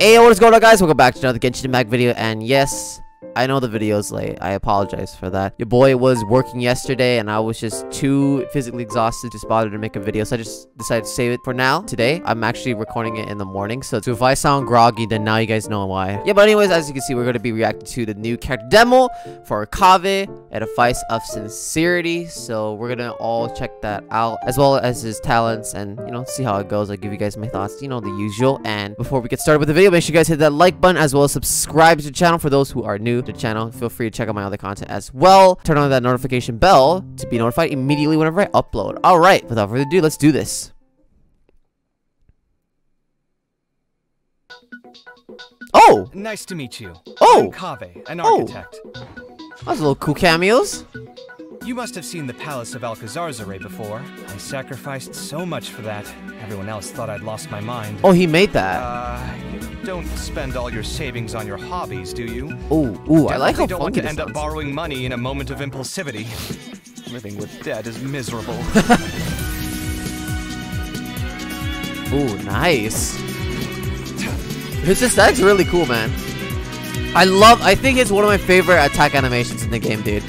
Hey, what is going on guys? Welcome back to another Genshin Impact video, and yes, I know the video's late. I apologize for that. Your boy was working yesterday and I was just too physically exhausted to bother to make a video. So I just decided to save it for now. Today, I'm actually recording it in the morning. So, so if I sound groggy, then now you guys know why. Yeah, but anyways, as you can see, we're going to be reacting to the new character demo for Kaveh, Edifice of Sincerity. So we're going to all check that out as well as his talents and, you know, see how it goes. I'll give you guys my thoughts, you know, the usual. And before we get started with the video, make sure you guys hit that like button as well as subscribe to the channel for those who are new the channel. Feel free to check out my other content as well. Turn on that notification bell to be notified immediately whenever I upload. All right, without further ado, let's do this. Oh! Nice to meet you. Oh! I'm Kaveh, an Oh. architect. Those little cool cameos. You must have seen the Palace of Alcazarzaray before. I sacrificed so much for that. Everyone else thought I'd lost my mind. Oh, he made that. Uh, don't spend all your savings on your hobbies, do you? Ooh, ooh, I like how don't want to end up borrowing money in a moment of impulsivity. Living with debt is miserable. Ooh, nice. His aesthetic's really cool, man. I love, I think it's one of my favorite attack animations in the game, dude.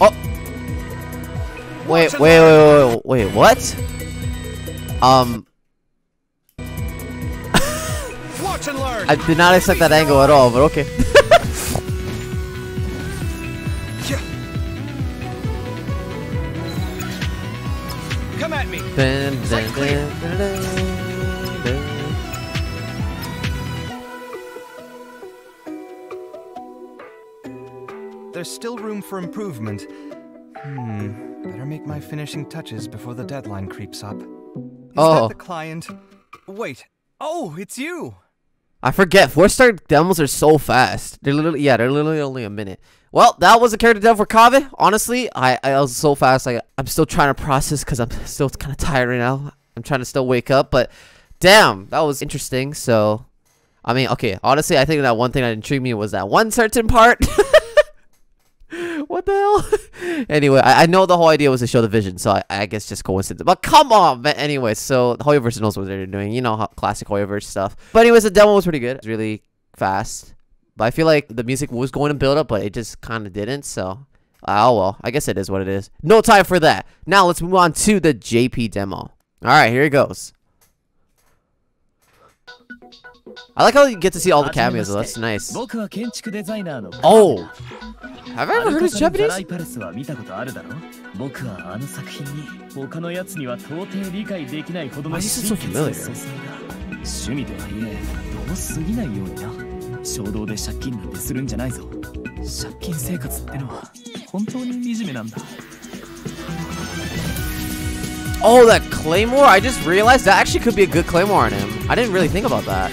Oh! Wait, wait, wait, wait, wait, wait, what? Um, Watch and learn! I did not expect that angle at all, but okay. Come at me! Dun, dun, Sight clear. dun, dun, dun, dun. There's still room for improvement. Hmm. Make my finishing touches before the deadline creeps up. Is Oh. that the client? Wait. Oh, it's you! I forget. Four star demos are so fast. They're literally yeah, they're literally only a minute. Well, that was a character demo for Kaveh. Honestly, I I was so fast. Like I'm still trying to process because I'm still kind of tired right now. I'm trying to still wake up, but damn, that was interesting. So, I mean, okay. Honestly, I think that one thing that intrigued me was that one certain part. what the hell? anyway, I, I know the whole idea was to show the vision, so I, I guess just coincidence. But come on, but anyway, so Hoyoverse knows what they're doing. You know, how classic Hoyoverse stuff. But anyways, the demo was pretty good. It's really fast. But I feel like the music was going to build up, but it just kind of didn't. So, ah, oh well. I guess it is what it is. No time for that. Now let's move on to the JP demo. All right, here it goes. I like how you get to see all the cameos. Though. That's nice. 僕は建築デザイナーの Oh, have I ア ever ル heard カ his サルザラ Japanese? イパレスは見たことあるだろ僕はあの作品に他のやつには到底理解できないほどの Why 親 is it so 切な familiar? 素材だ趣味とはいえどうすぎないようにな衝動で借金なんてするんじゃないぞ借金生活ってのは本当に惨めなんだ Oh, that claymore! I just realized that actually could be a good claymore on him. I didn't really think about that.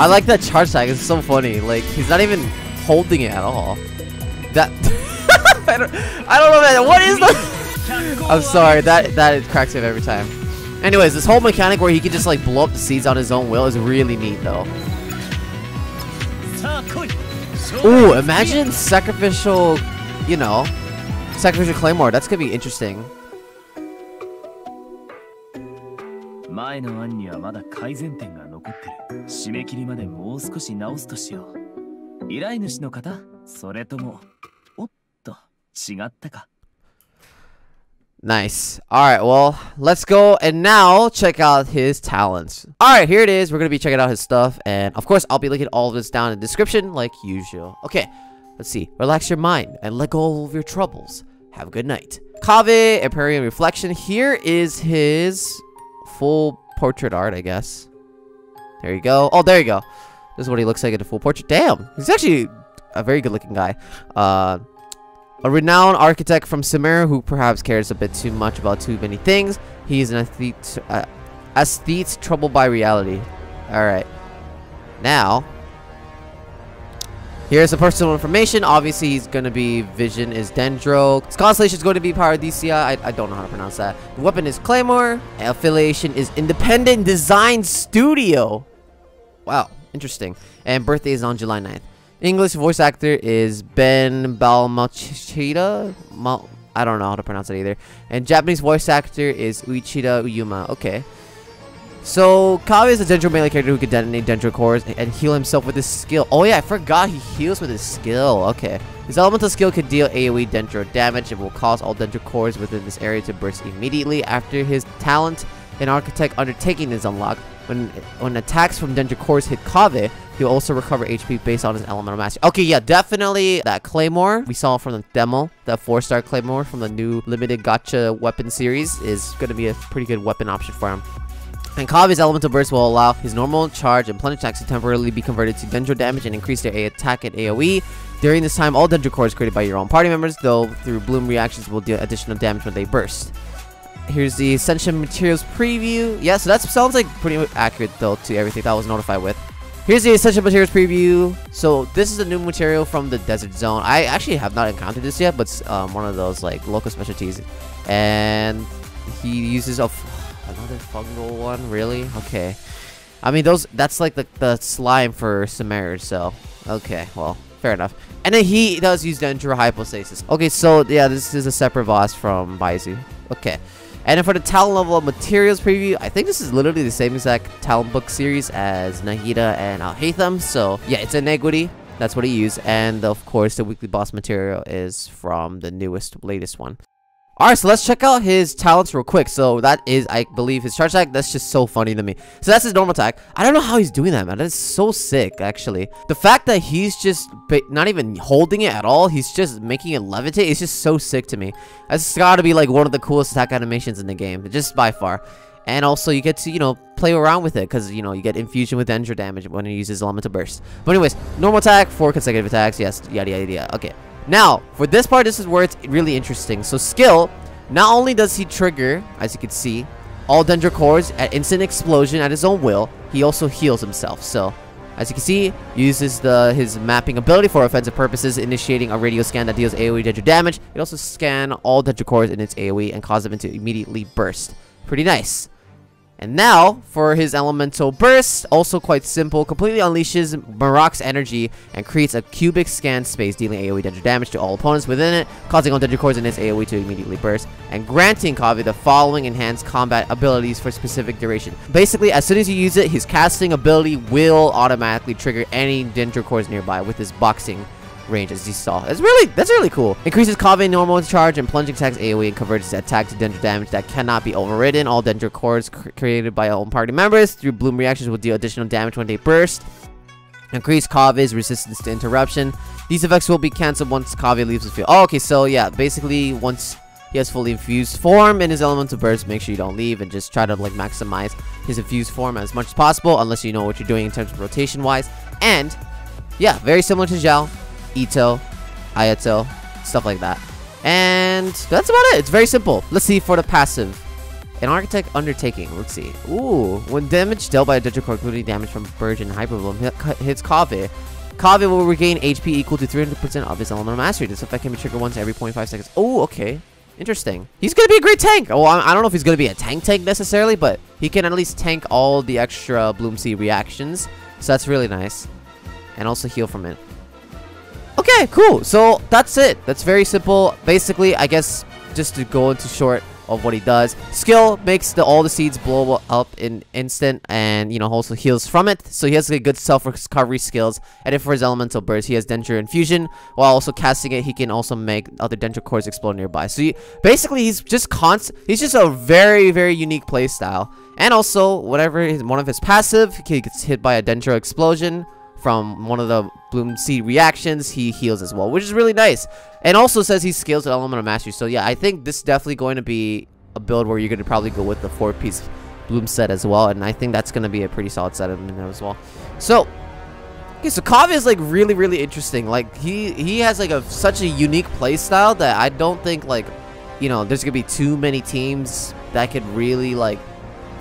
I like that charge tag. It's so funny. Like he's not even holding it at all. That I, don't, I don't know man. What is the? I'm sorry. That that cracks me every time. Anyways, this whole mechanic where he can just like blow up the seeds on his own will is really neat though. Ooh, imagine sacrificial, you know, sacrificial claymore. That's gonna be interesting. 締め切りまでもう少し直すとしよう依頼主の方それともおっと違ったか Nice. All right, well, let's go and now check out his talents. All right, here it is. We're going to be checking out his stuff. And of course, I'll be linking all of this down in the description like usual. Okay, let's see. Relax your mind and let go of your troubles. Have a good night. Kaveh, Empyrean Reflection. Here is his full portrait art, I guess. There you go. Oh, there you go. This is what he looks like in a full portrait. Damn, he's actually a very good-looking guy. Uh, a renowned architect from Sumeru who perhaps cares a bit too much about too many things. He is an aesthete, uh, aesthete troubled by reality. Alright. Now, here's the personal information. Obviously, he's going to be Vision is Dendro. His constellation is going to be Paradisaea. I, I don't know how to pronounce that. The weapon is Claymore. Affiliation is Independent Design Studio. Wow, interesting. And birthday is on July 9th. English voice actor is Ben Balmaceda. Mal I don't know how to pronounce it either. And Japanese voice actor is Uichida Uyuma. Okay. So, Kaveh is a Dendro melee character who can detonate Dendro cores and heal himself with his skill. Oh yeah, I forgot he heals with his skill. Okay. His elemental skill can deal AoE Dendro damage and will cause all Dendro cores within this area to burst immediately after his talent and Architect Undertaking is unlocked. When when attacks from Dendro cores hit Kaveh, he'll also recover HP based on his elemental mastery. Okay, yeah, definitely that Claymore we saw from the demo, that 4-star Claymore from the new limited gacha weapon series is going to be a pretty good weapon option for him. And Kaveh's Elemental Burst will allow his normal charge and plunge attacks to temporarily be converted to Dendro damage and increase their attack and AoE. During this time, all Dendro cores created by your own party members, though through Bloom reactions, will deal additional damage when they burst. Here's the Ascension Materials preview. Yeah, so that sounds like pretty accurate, though, to everything that I was notified with. Here's the Essential Materials preview. So this is a new material from the Desert Zone. I actually have not encountered this yet, but it's um, one of those like local specialties. And he uses a another fungal one, really? Okay. I mean, those that's like the, the slime for Samir, so okay, well, fair enough. And then he does use Dendro Hypostasis. Okay, so yeah, this is a separate boss from Baizu. Okay. And then for the talent level materials preview, I think this is literally the same exact talent book series as Nahida and Alhaitham. So yeah, it's Ingenuity. That's what he used. And of course, the weekly boss material is from the newest, latest one. Alright, so let's check out his talents real quick. So that is, I believe, his charge attack. That's just so funny to me. So that's his normal attack. I don't know how he's doing that, man. That's so sick, actually. The fact that he's just not even holding it at all, he's just making it levitate, It's just so sick to me. That's gotta be like one of the coolest attack animations in the game, just by far. And also, you get to, you know, play around with it because, you know, you get infusion with Dendro damage when he uses Elemental Burst. But anyways, normal attack, four consecutive attacks, yes, yada yada yada. Okay. Now, for this part, this is where it's really interesting. So skill, not only does he trigger, as you can see, all Dendro cores at instant explosion at his own will, he also heals himself. So, as you can see, uses the his mapping ability for offensive purposes, initiating a radio scan that deals AoE Dendro damage. It also scan all Dendro cores in its AoE and cause them to immediately burst. Pretty nice. And now, for his Elemental Burst, also quite simple, completely unleashes Mehrak's energy and creates a cubic scan space, dealing AoE Dendro damage to all opponents within it, causing all Dendro cores in its AoE to immediately burst, and granting Kaveh the following enhanced combat abilities for specific duration. Basically, as soon as you use it, his casting ability will automatically trigger any Dendro cores nearby with his boxing range as you saw. It's really, that's really cool. Increases Kaveh normal charge and plunging attacks AoE and converts attack to Dendro damage that cannot be overridden. All Dendro cores cr created by all party members through Bloom reactions will deal additional damage when they burst. Increase Kaveh's resistance to interruption. These effects will be cancelled once Kaveh leaves the field. Oh, okay, so yeah, basically once he has fully infused form in his elemental burst, make sure you don't leave and just try to like maximize his infused form as much as possible unless you know what you're doing in terms of rotation wise. And yeah, very similar to Xiao. Itto, Ayato, stuff like that. And that's about it. It's very simple. Let's see for the passive. An Architect Undertaking. Let's see. Ooh. When damage dealt by a Dendro core, including damage from Burgeon and Hyperbloom, hits Kaveh, Kaveh will regain HP equal to 300% of his elemental mastery. This effect can be triggered once every 0.5 seconds. Oh, okay. Interesting. He's going to be a great tank. Oh, I don't know if he's going to be a tank tank necessarily, but he can at least tank all the extra Bloom Sea reactions. So that's really nice. And also heal from it. Okay, cool. So that's it. That's very simple. Basically, I guess just to go into short of what he does. Skill makes the all the seeds blow up in instant and, you know, also heals from it. So he has a good self-recovery skills. And then for his elemental burst, he has Dendro Infusion. While also casting it, he can also make other Dendro cores explode nearby. So he, basically, he's just const he's just a very, very unique playstyle. And also, whatever his, one of his passive, he gets hit by a Dendro explosion from one of the Bloom Seed reactions, he heals as well, which is really nice. And also says he scales with Elemental Mastery. So yeah, I think this is definitely going to be a build where you're going to probably go with the four-piece Bloom set as well. And I think that's going to be a pretty solid set in there as well. So, okay, so Kaveh is like really, really interesting. Like he he has like a such a unique play style that I don't think like, you know, there's going to be too many teams that could really like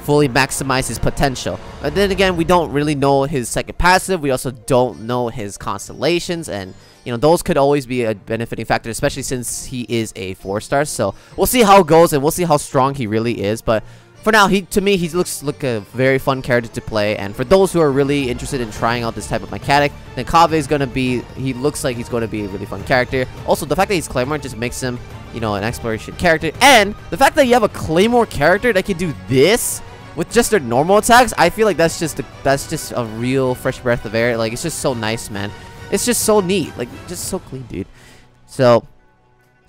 fully maximize his potential. But then again, we don't really know his second passive. We also don't know his constellations and you know, those could always be a benefiting factor, especially since he is a 4-star. So, we'll see how it goes and we'll see how strong he really is. But for now, he to me he looks like a very fun character to play. And for those who are really interested in trying out this type of mechanic, then Kaveh is gonna be. He looks like he's gonna be a really fun character. Also, the fact that he's Claymore just makes him, you know, an exploration character. And the fact that you have a Claymore character that can do this with just their normal attacks, I feel like that's just a, that's just a real fresh breath of air. Like it's just so nice, man. It's just so neat, like just so clean, dude. So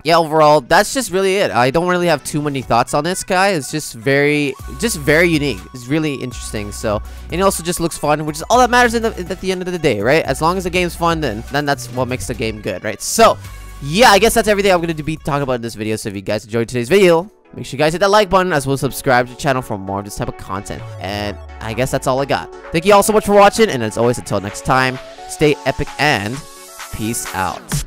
yeah, overall, that's just really it. I don't really have too many thoughts on this guy. It's just very, just very unique. It's really interesting. So, and it also just looks fun, which is all that matters the, at the end of the day, right? As long as the game's fun, then then that's what makes the game good, right? So, yeah, I guess that's everything I'm going to be talking about in this video. So, if you guys enjoyed today's video, make sure you guys hit that like button as well as subscribe to the channel for more of this type of content. And I guess that's all I got. Thank you all so much for watching, and as always, until next time, stay epic and peace out.